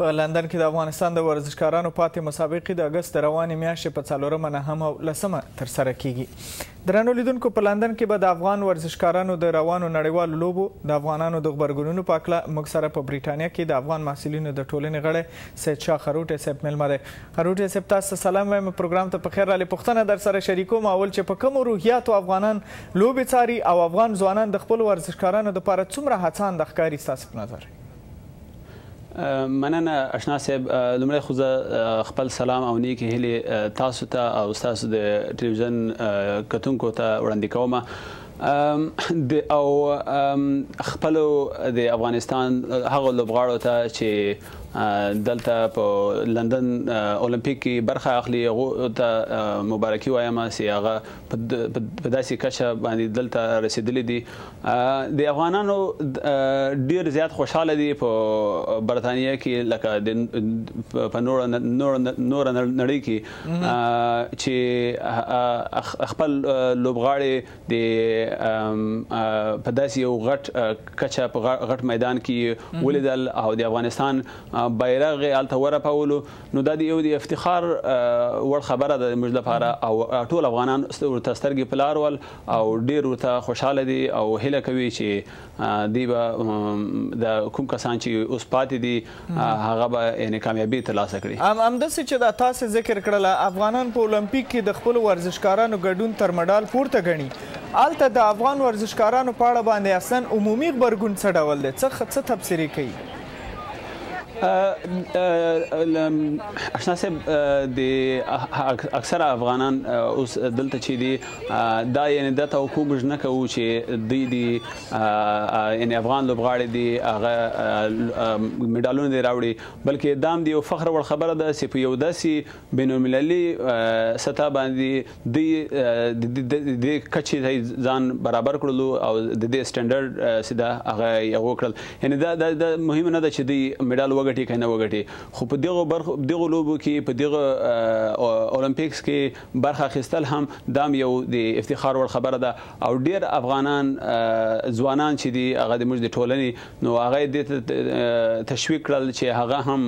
په لندن کې د افغانستان د ورزشکارانو پاتې مسابقې د اګست د روانې میاشتې په څلورمه نهم او لسمه ترسره کیږي درنو لیدونکو په لندن کې به د افغان ورزشکارانو د روانو نړیوالو لوبو د افغانانو د غبرګونونو په اړه موږ سره په بریټانیا کې د افغان محصلینو د ټولنې غړی سید شاه خروټی صاحب ملمه دی خروټی صاحب تاسو سلام وایم پروګرام ته په خیر رالی پښتنه در سره شریکوم اول چې په کوم روحیاتو افغانان لوبې څاري او افغان ځوانان د خپل ورزشکارانو لپاره څومره هڅاند ښکاري ستاسو په نظر مننه اشنا صاحب لمړی خو زه خپل سلام او نیکی هیلې تاسو ته او تاسو د ټلویزیون کتونکو ته وړاندې کوم د او خپل د افغانستان هغه لوبغاړو ته چې دلته په لندن اولمپیک کې برخه اخلي هغه ته مبارکي وایم چې هغه په داسې کچه باندې دلته رسیدلې دي دی افغانانو ډیر زیات خوشاله دي په برتانیا کې لکه د په نور نور نور نړۍ کې چې خپل لوبغاړي د په داسې یو غټ کچه په غټ میدان کې ولیدل او د افغانستان بیرغ الته ورپولو نو دا د یو د افتخار وړ خبره ده موږ لپاره او ټول افغانان سترګې پلارول او ډیر ورته خوشحاله دي او هیله کوي چې دی به د کوم کسان چې اوس پاتې دي هغه به یعنی کامیابی ترلاسه کړي. ام همداسې چې دا تاسې ذکر کړل افغانان په المپیک کې د خپلو ورزشکارانو ګډون تر مډال پورته ګڼي هلته د افغان ورزشکارانو په اړه باندې اصلا عمومي غبرګون څه ډول دی څه څه تبصرې کوي؟ اشنا صاحب د اکثره افغانان اوس دلته چې دي دا یعنی د تو کوګج نه کوو چې دی دی یعنی افغان لوبغاړي دی هغه مډالونه دی راوړي بلکې دام دی او فخر وړ خبره ده چې په یو داسي بین المللي سطح باندې دی د کچې ځان برابر کړلو او د دې سټانډرډ سیده هغه یو کړل یعنی دا د مهم نه ده چې دی مډال وګټي کنه وګټي خو په دغه برخه دغه لوبو کې په دغه اولمپیکس کې برخه اخیستل هم دا هم یو د افتخار وړ خبره ده او ډیر افغانان ځوانان چې دي هغه د موږ د ټولنې نو هغه دې ته تشویق کړل چې هغه هم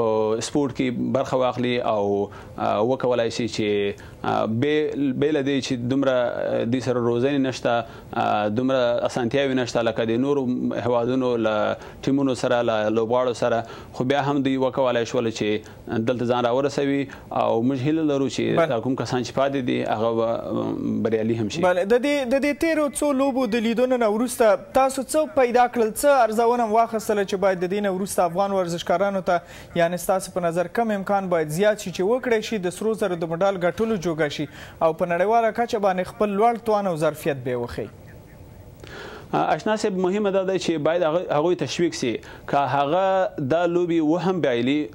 په سپورت کې برخه واخلي او وکولای شي چې به به لدی چې دومره د سره روزنې نشته دومره اسانتیاوي نشته لکه د نورو هوادونو له ټیمونو سره له لوبغاړو سره خو بیا هم دوی وکولای شول چې دلته ځان راورسوي او موږ هیله لرو چې دا کوم کسان چې پاتې دي هغه به بریالي هم شي بله د دې د دې تیرو څو لوبو د لیدونو نه وروسته تاسو څه پیدا کړل څه ارزونه واخستله چې باید د دې نه وروسته افغان ورزشکارانو ته یعنی تاسو په نظر کم امکان باید زیات شي چې وکړی شي د سرو زرو د مډال ګټلو جوګه شي او په نړیواله کچه باندې خپل لوړ توان او ظرفیت به وخی اشنا صاحب مهمه دا ده چې باید هغوی تشویق سي که هغه دا لوبي و هم بایلي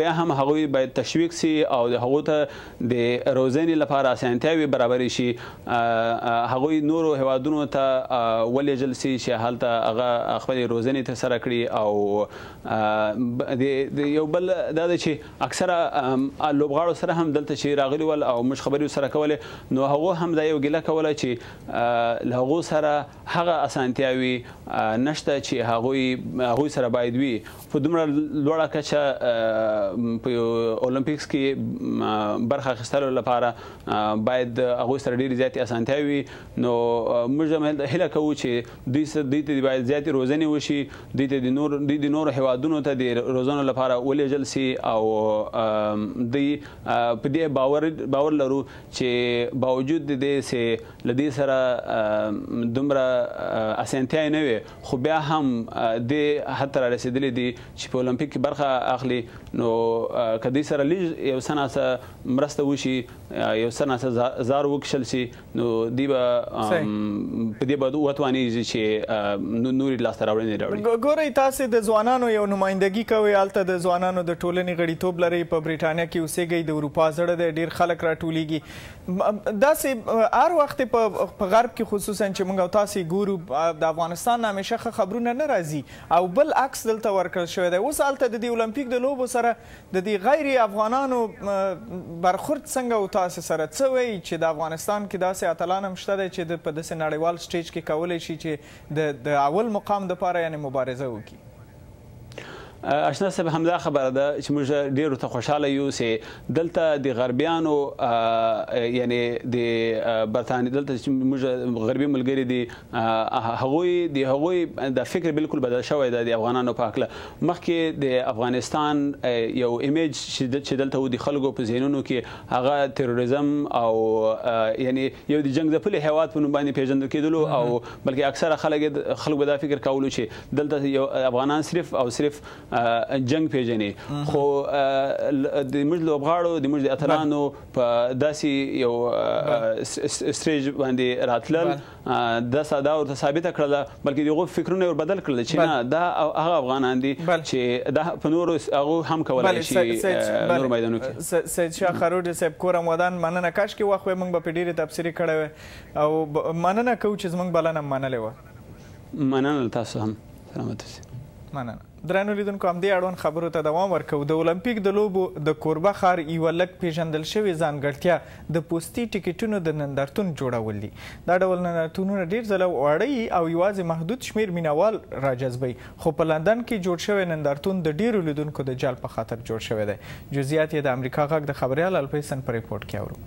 بیا هم هغوی باید تشویق سي او د هغو ته د روزنې لپاره اسانتیاوې برابرې شي هغوی نورو هیوادونو ته ولیږل سي چې هلته هغه خپلې روزنې ته سره کړي او د یو بل دا ده چې اکثره لوبغاړو سره هم دلته چې راغلي ول او موږ خبرې سره کولې نو هغو هم دا یو ګیله کوله چې له هغو سره هغه اسانتیاوې نشته چې هغوی هغوی سره باید وي په دومره لوړه کچه په اولمپیکس کې برخه اخیستلو لپاره باید هغوی سره ډېرې زیاتې اسانتیاوې نو موږ هله کوو چې دوی سره دوی ته باید زیاتې روزنې وشي دوی ته د نور دوی د نور هوادونو ته د روزنو لپاره ولېږل شي او دوی په دې باور باور لرو چې باوجود د دې چې له دې سره دومره اسانتیاوې نه وي خو بیا هم دې حد ته رارسېدلي دي چې په المپیک کې برخه اخلي نو که دوی سره لږ یو څه ناڅه مرسته وشي یو څه ناڅه زار وکښل شي نو دوی به په دې به وتوانېږي چې نورې لاسته راوړنې راوړي. ګورئ، تاسې د ځوانانو یو نمایندګي کوئ، هلته د ځوانانو د ټولنې غړیتوب لرئ، په بریټانیا کې اوسېږئ، د اروپا زړه دی، ډېر خلک راټولېږي. داسې هر وخت یې په غرب کې خصوصاً چې موږ او تاسې یې ګورو، د افغانستان نه همېشه ښه خبرونه نه راځي او بل عکس دلته ورکړل شوی دی. اوس هلته د دې المپیک د لوبو سره د دي غيري افغانانو برخورد څنګه وو تاسي سره څه ويي چي د افغانستان کي داسي اتلان هم شته دی چي د په دسي نړيوال سټيج کي کولي شي چي د د اول مقام د پاره يعني مبارزه وکړي. اشنا صاحب همدا خبره ده چې موږ ډیرو ته خوشاله یو چې دلته د غربیانو یعنی د برتانیې دلته چې موږ غربي ملګري دي هغوی د هغوی د فکر بالکل بدل شوی دی د افغانانو په حقله مخکې د افغانستان یو ایمیج چې دلته و د خلکو په ذهنونو کې هغه تروریزم او یعنی یو د جنگ ځپلي هیواد په نوم باندې پیژندل کېدلو او بلکې اکثره خلک خلک به دا فکر کولو چې دلته یو افغانان صرف او صرف جنگ پیژني خو د موږ لوبغاړو د موږ د اتلانو په داسې یو سټیج باندې راتلل ده سا دا ورته ثابته کړل بلکې دغه فکرونه ور بدل کړل چې نه دا هغه افغانان دي چې دا په نور هغه هم کولای شي نور میدانو کې سید شاه خروډ صاحب کورم ودان مننه کاش کې واخوې موږ به په ډیره تفسیری کړو او مننه کو چې زموږ بلنه منلې و مننه تاسو هم سلامت اوسئ مننه درنو لیدونکو همدې اړوند خبرو ته دوام ورکوو. د المپیک د لوبو د کوربه ښار یوه لږ پېژندل شوې ځانګړتیا د پوستي ټکټونو د نندرتون جوړول دي. دا ډول نندرتونونه ډېر ځله واړه یي او یوازې محدود شمېر مینه وال راجذبوي، خو په لندن کې جوړ شوی نندرتون د ډېرو لیدونکو د جلب په خاطر جوړ شوی دی. جزئیات یې د امریکا غږ د خبریال الپیسن په رپورټ کې اورو.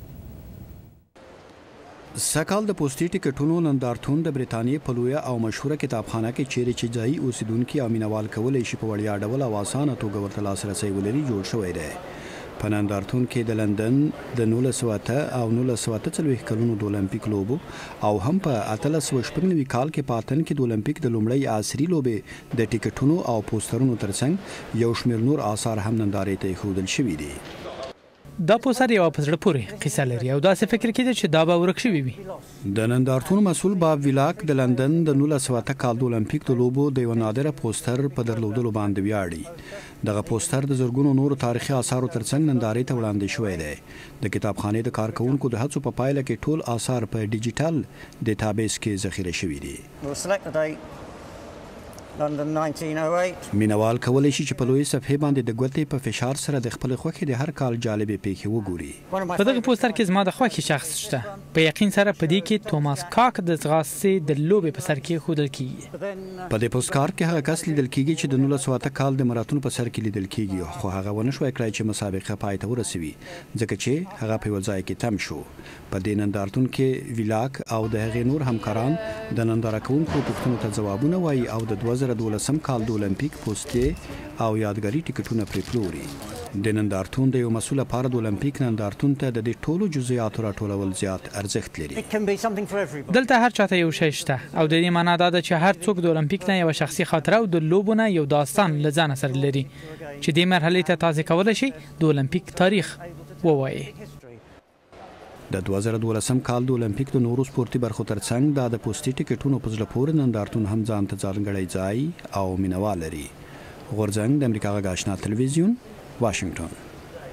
سږکال د پوستي ټکټونو نندارتون د بریتانیې په لویه او مشهوره کتابخانه کې چېرې چې ځايي اوسېدونکي او مینوال کولی شي په وړیا ډول او اسانه توګه ورته لاسرسی ولري جوړ شوی دی. په نندارتون کې د لندن د نولس سوه اته او نولس سوه اته څلوېښت کلونو د المپیک لوبو او هم په اتلس سوه شپږ نوي کال کې په اتن کې د المپیک د لومړۍ عصري لوبې د ټکټونو او پوسټرونو ترڅنګ یو شمېر نور آثار هم نندارې ته اېښودل شوي دي. دا پوسټر یوه په زړه پورې قیصه لري او داسې فکر کیده چې دا به ورک شوی وي. د نندارتون مسول باب ویلاک د لندن د نولس سوه اته کال دولمپیک د لوبو د یوه نادره پوسټر په درلودلو باندې ویاړي. دغه پوسټر د زرګونو نورو تاریخي آثارو ترڅنګ نندارې ته وړاندې شوی دی. د کتابخانې د کارکوونکو د هڅو په پایله کې ټول آثار په ډیجیټل ډیټابیس کې ذخیره شوي دي. مینوال کولی شي چې په لویې صفحې باندې د ګوتې په فشار سره د خپلې خوښې د هر کال جالبې پېښې وګوري. په دغه پوسټر کې زما د خوښې شخص شته. په یقین سره په دې کې توماس کاک د ځغاستې د لوبې په سر کې ښودل کېږي. په دې پوسټکارډ کې هغه کس لیدل کېږي چې د نولس سوه اته کال د مراتونو په سر کې لیدل کېږي خو هغه ونه شوای کړای چې مسابقه پای ته ورسوي ځکه چې هغه په یوه ځای کې تم شو. په دې نندارتون کې ویلاک او د هغې نور همکاران د ننداره کوونکو پوښتنو ته ځوابونه وایي او د دوه زره دولسم کال د المپیک پوستې او یادګاري ټکټونه پرې پلوري. د نندارتون د یو مسؤل لپاره د المپیک نندارتون ته د دې ټولو جزئیاتو راټولول زیات ارزښت لري. دلته هر چا ته یو شی شته او د دې معنا دا ده چې هر څوک د المپیک نه یوه شخصي خاطره او د لوبو نه یو داستان له ځانه سره لري چې دې مرحلې ته تاسې کولی شئ د المپیک تاریخ ووایئ. د دوه زره دولسم کال د المپیک د نورو سپورتي برخو ترڅنګ دا د پوستي ټکټونو په زړه پورې نندارتون هم ځان ته ځانګړی ځای او مینوال لري. غورځنګ، د امریکا غږ آشنا تلویزیون، واشنګټن.